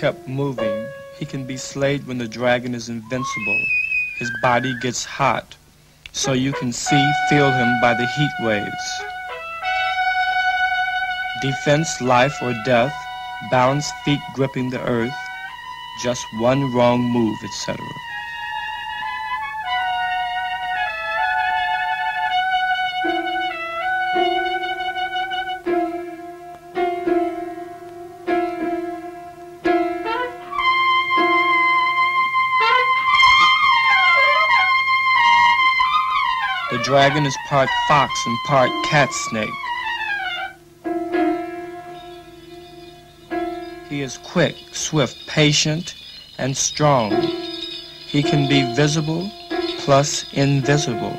kept moving. He can be slayed when the dragon is invincible. His body gets hot, so you can see, feel him by the heat waves. Defense, life or death, balanced feet gripping the earth, just one wrong move, etc. dragon is part fox and part cat snake. He is quick, swift, patient, and strong. He can be visible plus invisible.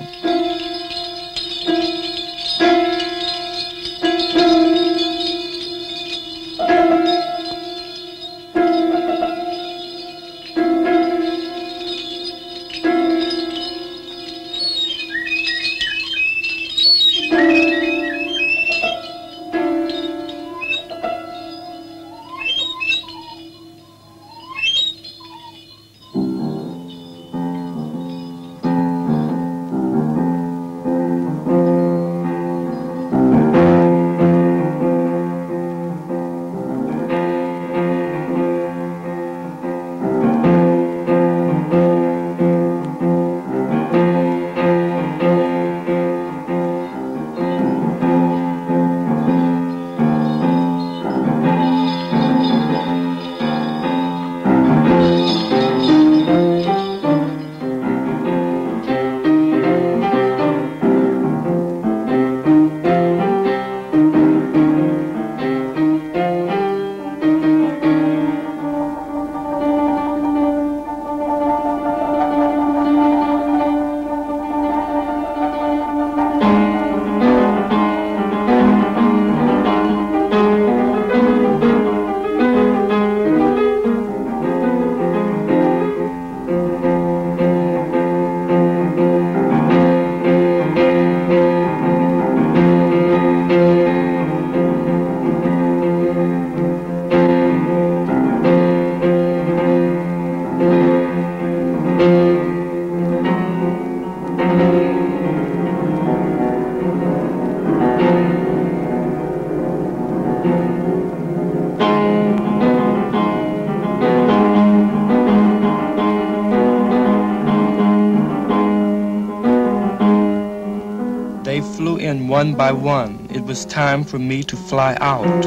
One by one. It was time for me to fly out.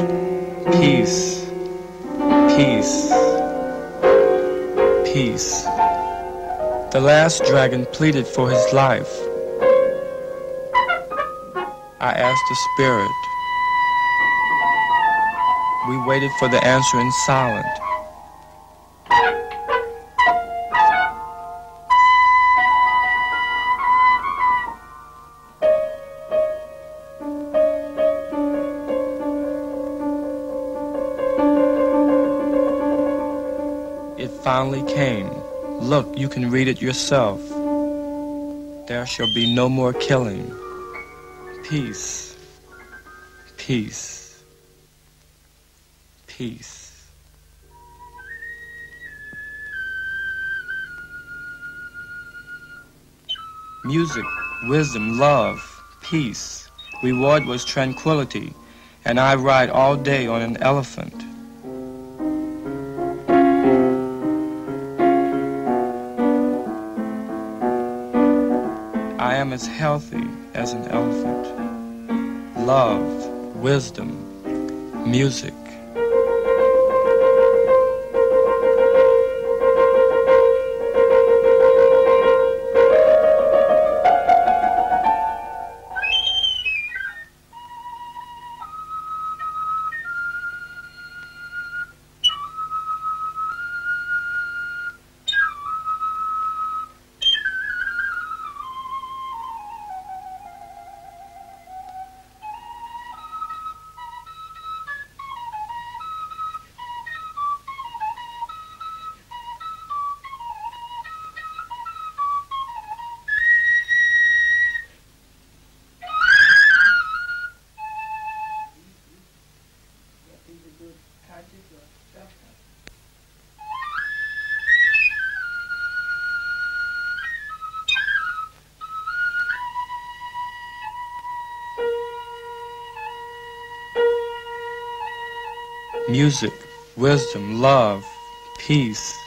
Peace. Peace. Peace. The last dragon pleaded for his life. I asked the spirit. We waited for the answer in silence. Finally came. Look, you can read it yourself. There shall be no more killing. Peace. Peace. Peace. Music, wisdom, love, peace. Reward was tranquility, and I ride all day on an elephant. As healthy as an elephant. Love, wisdom, music, music, wisdom, love, peace.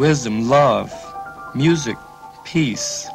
Wisdom, love, music, peace.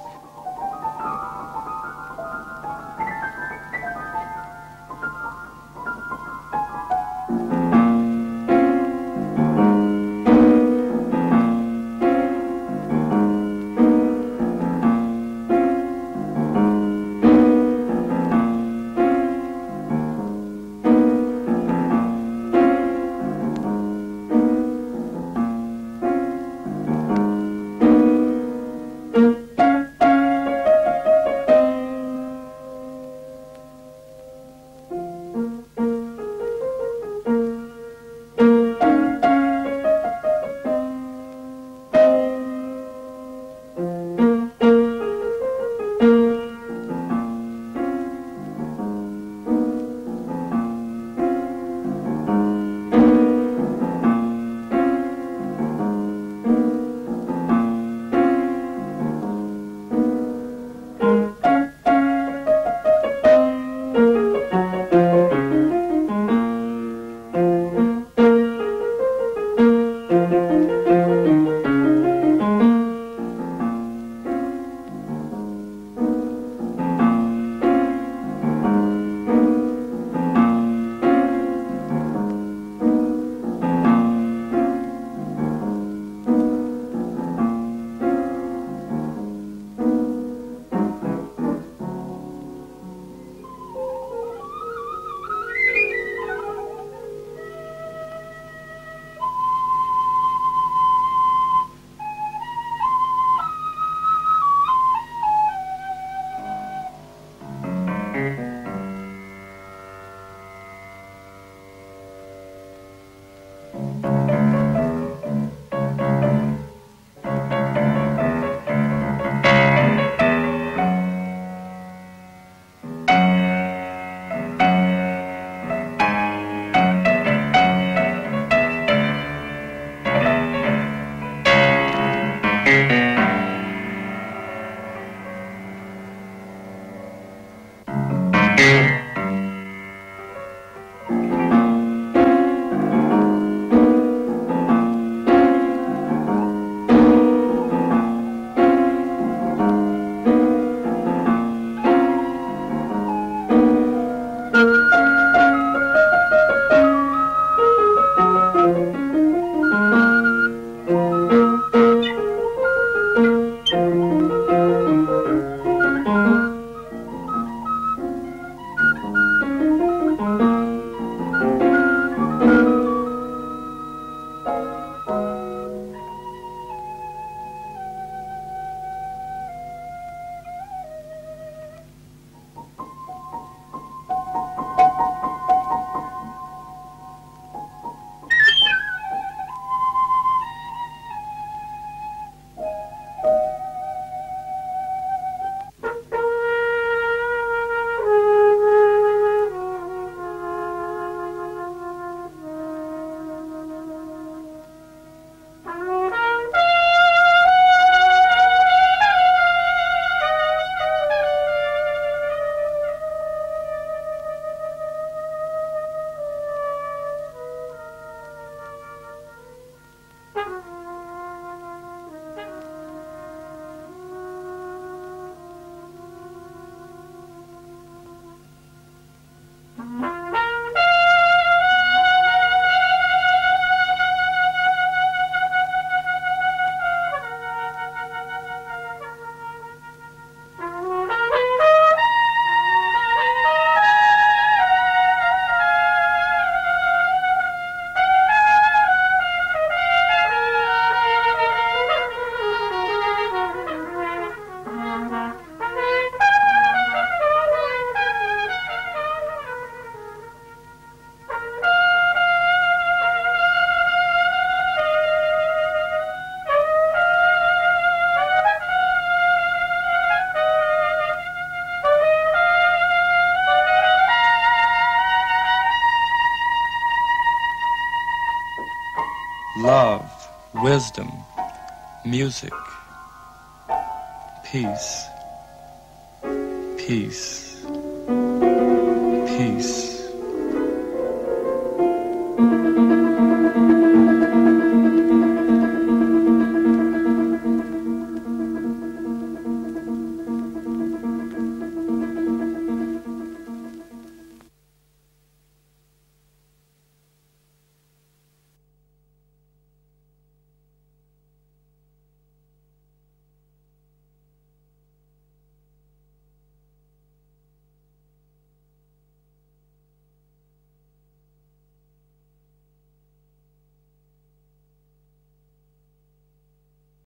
Wisdom, music, peace, peace, peace.